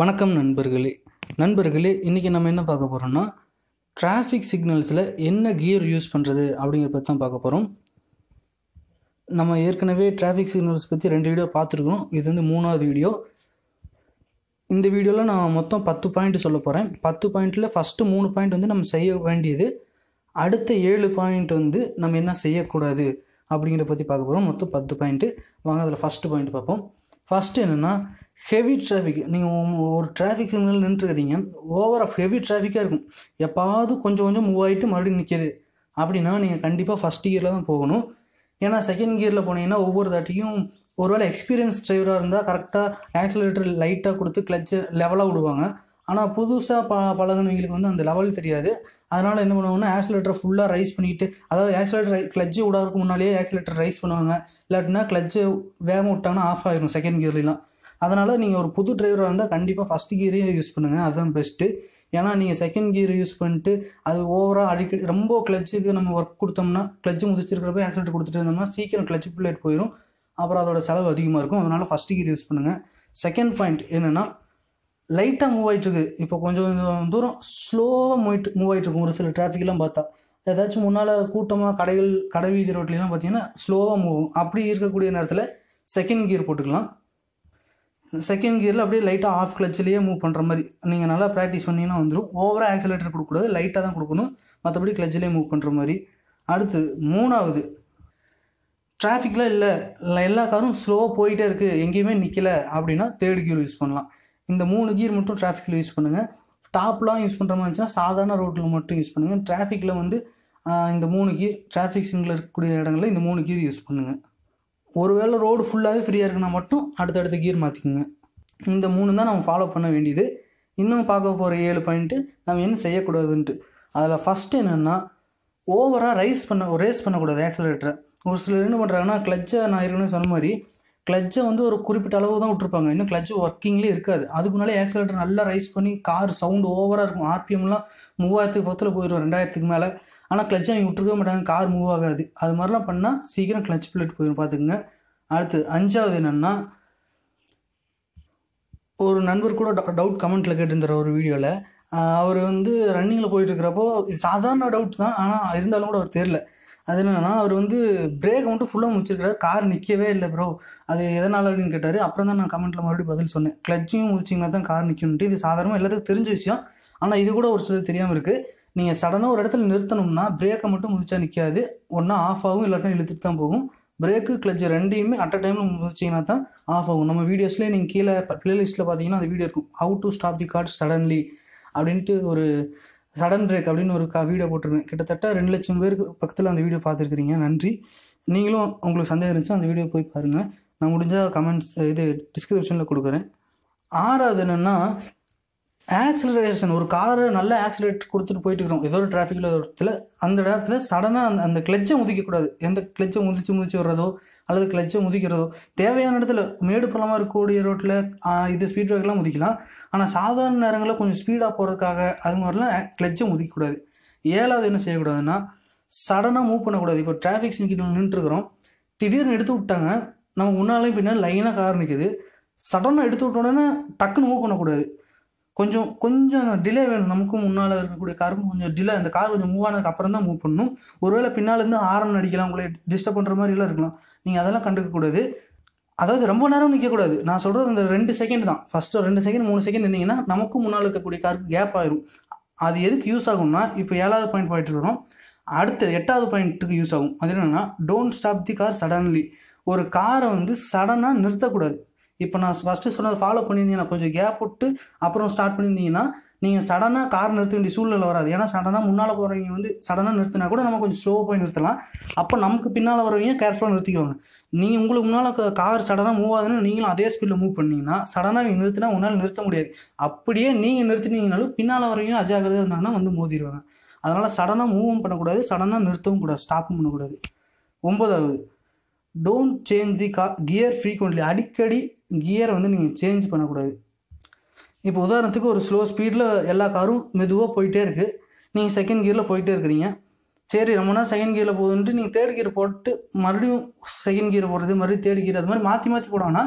வணக்கம் நண்பர்களே. நண்பர்களே இன்றைக்கி நம்ம என்ன பார்க்க போகிறோம்னா டிராஃபிக் சிக்னல்ஸில் என்ன கியர் யூஸ் பண்ணுறது அப்படிங்கிறத பற்றி தான் பார்க்க போகிறோம் நம்ம ஏற்கனவே டிராஃபிக் சிக்னல்ஸ் பற்றி ரெண்டு வீடியோ பார்த்துருக்குறோம். இது வந்து மூணாவது வீடியோ இந்த வீடியோவில் நான் மொத்தம் பத்து பாயிண்ட் சொல்ல போகிறேன் பத்து பாயிண்ட்டில் ஃபஸ்ட்டு மூணு பாயிண்ட் வந்து நம்ம செய்ய வேண்டியது. அடுத்த ஏழு பாயிண்ட் வந்து நம்ம என்ன செய்யக்கூடாது அப்படிங்கிறத பற்றி பார்க்க போகிறோம் மொத்தம் பத்து பாயிண்ட்டு வாங்க அதில் ஃபஸ்ட்டு பாயிண்ட் பார்ப்போம். ஃபஸ்ட்டு என்னென்னா ஹெவி டிராஃபிக் நீங்கள் ஒரு டிராஃபிக் சிக்னல் நின்றுருக்கிறீங்க. ஓவர் ஆஃப் ஹெவி டிராஃபிக்காக இருக்கும். எப்பாவது கொஞ்சம் கொஞ்சம் மூவ் ஆகிட்டு மறுபடியும் நிற்கிது அப்படின்னா நீங்கள் கண்டிப்பாக ஃபஸ்ட் கியரில் தான் போகணும். ஏன்னா செகண்ட் கியரில் போனீங்கன்னா ஒவ்வொரு தாட்டியும் ஒருவேளை எக்ஸ்பீரியன்ஸ் டிரைவராக இருந்தால் கரெக்டாக ஆக்சிலேட்டர் லைட்டாக கொடுத்து கிளச்சை லெவலாக விடுவாங்க. ஆனால் புதுசாக ப பழகுனவங்களுக்கு வந்து அந்த லெவல் தெரியாது. அதனால் என்ன பண்ணுவாங்கன்னா ஆக்சிலேட்டரை ஃபுல்லாக ரைஸ் பண்ணிக்கிட்டு அதாவது ஆக்சிலேட்டர் கிளச்சு விடாதுக்கு முன்னாலேயே ஆக்சிலேட்டர் ரைஸ் பண்ணுவாங்க. இல்லாட்டினா கிளச்சு வேகமாக விட்டாங்கன்னா ஆஃப் ஆகிடும் செகண்ட் கியர்லாம் அதனால் நீங்கள் ஒரு புது டிரைவராக இருந்தால் கண்டிப்பாக ஃபஸ்ட் கியரே யூஸ் பண்ணுங்கள் அதுதான் பெஸ்ட்டு ஏன்னா நீங்கள் செகண்ட் கியர் யூஸ் பண்ணிட்டு அது ஓவராக அடிக்கடி ரொம்ப கிளச்சுக்கு நம்ம ஒர்க் கொடுத்தோம்னா கிளச்சு முதிச்சிருக்கிறப்ப ஆக்சிலேட்டர் கொடுத்துட்டு இருந்தோம்னா சீக்கிரம் கிளச்சு பிளேட் போயிடும் அப்புறம் அதோட செலவு அதிகமாக இருக்கும். அதனால் ஃபஸ்ட் கியர் யூஸ் பண்ணுங்கள் செகண்ட் பாயிண்ட் என்னென்னா லைட்டாக மூவ் ஆகிட்டுருக்கு இப்போ கொஞ்சம் கொஞ்சம் தூரம் ஸ்லோவாக மூவிட்டு மூவ் ஆகிட்டுருக்கும் ஒரு சில டிராஃபிக்லாம் பார்த்தா. ஏதாச்சும் முன்னால் கூட்டமாக கடைகள் கடை வீதி ரோட்லாம் பார்த்தீங்கன்னா ஸ்லோவாக மூவ் அப்படி இருக்கக்கூடிய நேரத்தில் செகண்ட் கியர் போட்டுக்கலாம். செகண்ட் கியரில் அப்படியே லைட்டாக ஆஃப் கிளச்சிலேயே மூவ் பண்ணுற மாதிரி. நீங்கள் நல்லா ப்ராக்டிஸ் பண்ணிங்கன்னா வந்துடும் ஓவராக ஆக்சிலேட்டர் கொடுக்கக்கூடாது லைட்டாக தான் கொடுக்கணும். மற்றபடி கிளச்சிலே மூவ் பண்ணுற மாதிரி. அடுத்து மூணாவது. டிராஃபிக்கில் இல்லை. எல்லா காரும் ஸ்லோவாக போயிட்டே இருக்குது எங்கேயுமே நிற்கலை அப்படின்னா தேர்ட் கியர் யூஸ் பண்ணலாம். இந்த மூணு கியர் மட்டும் டிராஃபிக்கில் யூஸ் பண்ணுங்கள் டாப்லாம் யூஸ் பண்ணுற மாதிரி இருந்துச்சுன்னா சாதாரண ரோட்டில் மட்டும் யூஸ் பண்ணுங்கள் டிராஃபிக்கில் வந்து இந்த மூணு கீர் டிராஃபிக் சிங்கில் இருக்கக்கூடிய இடங்களில் இந்த மூணு கீர் யூஸ் பண்ணுங்கள் ஒருவேளை ரோடு ஃபுல்லாகவே ஃப்ரீயாக இருக்குன்னா மட்டும் அடுத்தடுத்த கியர் மாற்றிக்கோங்க இந்த மூணு தான் நம்ம ஃபாலோ பண்ண வேண்டியது. இன்னும் பார்க்க போகிற ஏழு பாயிண்ட்டு நம்ம என்ன செய்யக்கூடாதுன்ட்டு. அதில் ஃபஸ்ட்டு என்னென்னா ஓவராக ரைஸ் பண்ண ரேஸ் பண்ணக்கூடாது ஆக்சிலேட்டரை ஒரு சிலர் என்ன பண்ணுறாங்கன்னா கிளச்சை நான் ஏற்கனவே சொன்ன மாதிரி கிளச்சை வந்து ஒரு குறிப்பிட்ட அளவு தான் விட்ருப்பாங்க இன்னும் கிளச்சு ஒர்க்கிங்லேயே இருக்காது. அதுக்கு முன்னாலே ஆக்சிலேட்டர் நல்லா ரைஸ் பண்ணி கார் சவுண்டு ஓவராக இருக்கும். ஆர்பிஎம்லாம் மூவாயிரத்துக்கு பக்கத்தில் போயிடும் ரெண்டாயிரத்துக்கு மேலே. ஆனால் கிளச்சை அவங்க விட்டுருக்க மாட்டாங்க. கார் மூவ் ஆகாது. அது மாதிரிலாம் பண்ணால் சீக்கிரம் கிளச் பிளேட் போயிடும் பார்த்துக்குங்க அடுத்து அஞ்சாவது என்னென்னா ஒரு நண்பர் கூட டவுட் கமெண்ட்டில் கேட்டிருந்தார் ஒரு வீடியோவில் அவர் வந்து ரன்னிங்கில் போயிட்டு இருக்கிறப்போ சாதாரண டவுட் தான். ஆனால் இருந்தாலும் கூட அவர் தெரில அது என்னென்னா அவர் வந்து பிரேக் மட்டும் ஃபுல்லாக முடிச்சிருக்காரு. கார் நிற்கவே இல்லை ப்ரோ அது எதனால் அப்படின்னு கேட்டார். அப்புறம் தான் நான் கமெண்ட்டில் மறுபடியும் பதில் சொன்னேன். கிளச்சையும் முடிச்சிங்கன்னா தான் கார் நிற்கணுன்ட்டு இது சாதாரணமாக எல்லாத்துக்கும் தெரிஞ்ச விஷயம். ஆனால் இது கூட ஒரு சிலர் தெரியாமல் இருக்குது நீங்கள் சடனாக ஒரு இடத்துல நிறுத்தணும்னா பிரேக்கை மட்டும் முதிச்சா நிற்காது ஒன்றா ஆஃப் ஆகும் இல்லாட்டினா இழுத்துட்டு தான் போகும். பிரேக்கு கிளச் ரெண்டையுமே அட் அ டைமில் முடிச்சிங்கன்னா தான் ஆஃப் ஆகும். நம்ம வீடியோஸ்லேயே நீங்கள் கீழே ப்ளேலிஸ்ட்டில் பார்த்தீங்கன்னா அந்த வீடியோ இருக்கும். How to stop the car suddenly அப்படின்ட்டு ஒரு சடன் பிரேக் அப்படின்னு ஒரு கா வீடியோ போட்டிருந்தேன். கிட்டத்தட்ட ரெண்டு லட்சம் பேருக்கு பக்கத்தில் அந்த வீடியோ பார்த்துருக்கிறீங்க. நன்றி. நீங்களும் உங்களுக்கு சந்தேகம் இருந்துச்சு அந்த வீடியோ போய் பாருங்கள் நான் முடிஞ்சால் கமெண்ட்ஸ் இது டிஸ்கிரிப்ஷனில் கொடுக்குறேன். ஆறாவது என்னென்னா ஆக்சிலரேஷன் ஒரு காரை நல்ல ஆக்சிலேட் கொடுத்துட்டு போயிட்டு இருக்கிறோம். ஏதோ ஒரு டிராஃபிக்கில் இடத்துல அந்த இடத்துல சடனாக அந்த அந்த கிளச்சை முதிக்கக்கூடாது. எந்த கிளச்சை முதிச்சு முதிச்சு வர்றதோ அல்லது கிளச்சை முதிக்கிறதோ தேவையான இடத்துல மேடு பள்ளமாக இருக்கக்கூடிய ரோட்டில் இது ஸ்பீட் பிரேக்கெலாம் முதிக்கலாம். ஆனால் சாதாரண நேரங்களில் கொஞ்சம் ஸ்பீடாக போகிறதுக்காக அது மாதிரிலாம் கிளச்சை முதிக்கக்கூடாது. ஏழாவது என்ன செய்யக்கூடாதுன்னா சடனாக மூவ் பண்ணக்கூடாது. இப்போ டிராஃபிக் சிங்கிட்ட நின்றுருக்குறோம் திடீர்னு எடுத்து விட்டாங்க. நம்ம முன்னாலேயும் பின்னால் லைனாக கார் நிற்குது சடனாக எடுத்து விட்ட உடனே டக்குன்னு மூவ் பண்ணக்கூடாது. கொஞ்சம் கொஞ்சம் டிலே வேணும். நமக்கும் முன்னால் இருக்கக்கூடிய காருக்கும் கொஞ்சம் டிலே அந்த கார் கொஞ்சம் மூவ் ஆனதுக்கு அப்புறம் தான் மூவ் பண்ணணும். ஒருவேளை பின்னாலேருந்து ஆரம் அடிக்கலாம் உங்களை டிஸ்டர்ப் பண்ணுற மாதிரிலாம் இருக்கலாம். நீங்கள் அதெல்லாம் கண்டுக்கக்கூடாது அதாவது ரொம்ப நேரம் நிற்கக்கூடாது நான் சொல்கிறது அந்த ரெண்டு செகண்ட் தான். ஃபஸ்ட்டு ரெண்டு செகண்ட் மூணு செகண்ட் நின்னீங்கன்னா நமக்கும் முன்னால் இருக்கக்கூடிய காருக்கு கேப் ஆயிரும். அது எதுக்கு யூஸ் ஆகும்னா இப்போ ஏழாவது பாயிண்ட் போயிட்டு இருக்கிறோம். அடுத்தது எட்டாவது பாயிண்ட்டுக்கு யூஸ் ஆகும். அது என்னென்னா don't stop the car suddenly ஒரு காரை வந்து சடனாக நிறுத்தக்கூடாது. இப்போ நான் ஃபஸ்ட்டு சொன்னது ஃபாலோ பண்ணியிருந்தீங்கன்னா கொஞ்சம் கேப் விட்டு அப்புறம் ஸ்டார்ட் பண்ணியிருந்தீங்கன்னா நீங்கள் சடனாக கார் நிறுத்த வேண்டிய சூழ்நிலை வராது. ஏன்னா சடனாக முன்னால் போகிறவங்க வந்து சடனாக நிறுத்தினா கூட நம்ம கொஞ்சம் ஸ்லோவாக போய் நிறுத்தலாம். அப்போ நமக்கு பின்னால் வரவங்க கேர்ஃபுல்லாக நிறுத்திக்குவாங்க நீங்கள் உங்களுக்கு முன்னால் கார் சடனாக மூவ் ஆகுதுன்னு நீங்களும் அதே ஸ்பீடில் மூவ் பண்ணிங்கன்னா சடனாக நீங்கள் நிறுத்தினா உன்னால் நிறுத்த முடியாது. அப்படியே நீங்கள் நிறுத்தினீங்கனாலும் பின்னால் வரவங்க அஜாகிரதையாக இருந்தாங்கன்னா வந்து மோதிடுவாங்க. அதனால் சடனாக மூவும் பண்ணக்கூடாது சடனாக நிறுத்தவும் கூடாது ஸ்டாப்பும் பண்ணக்கூடாது. ஒம்பதாவது டோன்ட் சேஞ்ச் தி கா கியர் ஃப்ரீக்வெண்ட்லி அடிக்கடி கியரை வந்து நீங்கள் சேஞ்ச் பண்ணக்கூடாது. இப்போ உதாரணத்துக்கு ஒரு ஸ்லோ ஸ்பீடில் எல்லா காரும் மெதுவாக போயிட்டே இருக்குது நீங்கள் செகண்ட் கியரில் போயிட்டே இருக்கிறீங்க. சரி ரொம்ப நேரம் செகண்ட் கியரில் போகுதுன்ட்டு நீங்கள் தேர்ட் கியர் போட்டு மறுபடியும் செகண்ட் கியர் போடுறது மறுபடியும் தேர்ட் கியர் அது மாதிரி மாற்றி மாற்றி போடாங்கன்னா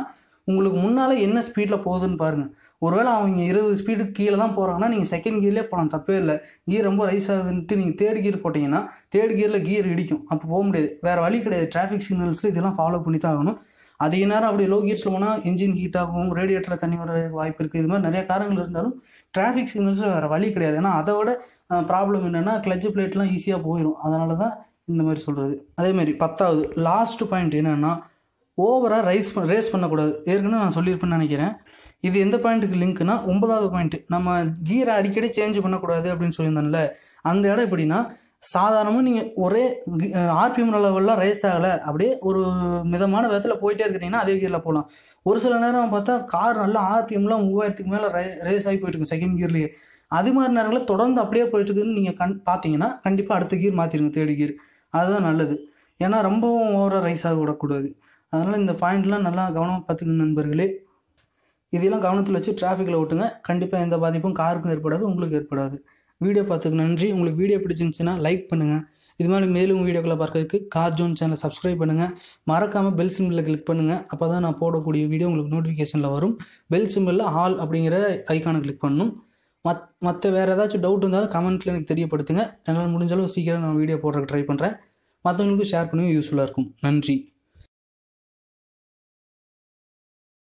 உங்களுக்கு முன்னால் என்ன ஸ்பீடில் போகுதுன்னு பாருங்கள் ஒருவேளை அவங்க இருபது ஸ்பீடுக்கு கீழே தான் போகிறாங்கன்னா நீங்கள் செகண்ட் கியர்லேயே போகலாம் தப்பே இல்லை. கியர் ரொம்ப ரைஸ் ஆகுதுன்ட்டு நீங்கள் தேர்ட் கியர் போட்டிங்கன்னா தேர்ட் கியரில் கியர் இடிக்கும். அப்போ போக முடியாது. வேறு வழி கிடையாது. டிராஃபிக் சிக்னல்ஸில் இதெல்லாம் ஃபாலோ பண்ணி தான் ஆகணும். அதிக நேரம் அப்படி லோ கியர்ஸில் போனால் இன்ஜின் ஹீட் ஆகும் ரேடியேட்டரில் தண்ணி வர வாய்ப்பு இருக்குது இது மாதிரி நிறைய காரணங்கள் இருந்தாலும் டிராஃபிக் சிக்னல்ஸில் வேறு வழி கிடையாது. ஏன்னா அதை விட ப்ராப்ளம் என்னென்னா கிளட்ச் பிளேட்லாம் ஈஸியாக போயிடும் அதனால தான் இந்த மாதிரி சொல்கிறது அதேமாரி பத்தாவது லாஸ்ட் பாயிண்ட் என்னென்னா ஓவராக ரைஸ் ரேஸ் பண்ணக்கூடாது. ஏற்கனவே நான் சொல்லியிருப்பேன்னு நினைக்கிறேன். இது எந்த பாயிண்ட்டுக்கு லிங்க்னா ஒன்பதாவது பாயிண்ட் நம்ம கீரை அடிக்கடி சேஞ்ச் பண்ணக்கூடாது அப்படின்னு சொல்லியிருந்தோம்ல அந்த இடம் எப்படின்னா சாதாரணமாக நீங்கள் ஒரே ஆர்பிஎம் லெவலில் ரைஸ் ஆகலை. அப்படியே ஒரு மிதமான விதத்தில் போயிட்டே இருக்கிறீங்கன்னா அதே கீரில் போகலாம். ஒரு சில நேரம் பார்த்தா கார் நல்லா ஆர்பிஎம்லாம் மூவாயிரத்துக்கு மேலே ரே ரேஸ் ஆகி போயிட்டு செகண்ட் கீர்லேயே அது மாதிரி நேரங்களில் தொடர்ந்து அப்படியே போயிட்டு இருக்குதுன்னு நீங்கள் கண் பார்த்தீங்கன்னா கண்டிப்பாக அடுத்த கீர் மாற்றிடுங்க தேர்டு கீர் அதுதான் நல்லது. ஏன்னா ரொம்பவும் ஓவராக ரைஸ் ஆக விடக்கூடாது அதனால் இந்த பாயிண்ட்லாம் நல்லா கவனமாக பார்த்துக்கணும் நண்பர்களே. இதெல்லாம் கவனத்தில் வச்சு டிராஃபிக்கில் ஓட்டுங்க கண்டிப்பாக எந்த பாதிப்பும் காருக்கும் ஏற்படாது உங்களுக்கு ஏற்படாது. வீடியோ பார்த்துக்கு நன்றி. உங்களுக்கு வீடியோ பிடிச்சிருந்துச்சுன்னா லைக் பண்ணுங்கள் இது மாதிரி மேலும் வீடியோக்களை பார்க்கறதுக்கு கார் ஜோன் சேனலை சப்ஸ்கிரைப் பண்ணுங்கள் மறக்காமல் பெல் சிம்பிளில் கிளிக் பண்ணுங்கள் அப்போ தான் நான் போடக்கூடிய வீடியோ உங்களுக்கு நோட்டிஃபிகேஷனில் வரும். பெல் சிம்பிளில் ஆல் அப்படிங்கிற ஐக்கானை கிளிக் பண்ணணும் மத் மற்ற வேறு ஏதாச்சும் டவுட் இருந்தாலும் கமெண்ட்டில் எனக்கு தெரியப்படுத்துங்க. என்னால் முடிஞ்சளவு சீக்கிரம் நான் வீடியோ போடுறதுக்கு ட்ரை பண்ணுறேன் மற்றவங்களுக்கும் ஷேர் பண்ணி யூஸ்ஃபுல்லாக இருக்கும். நன்றி.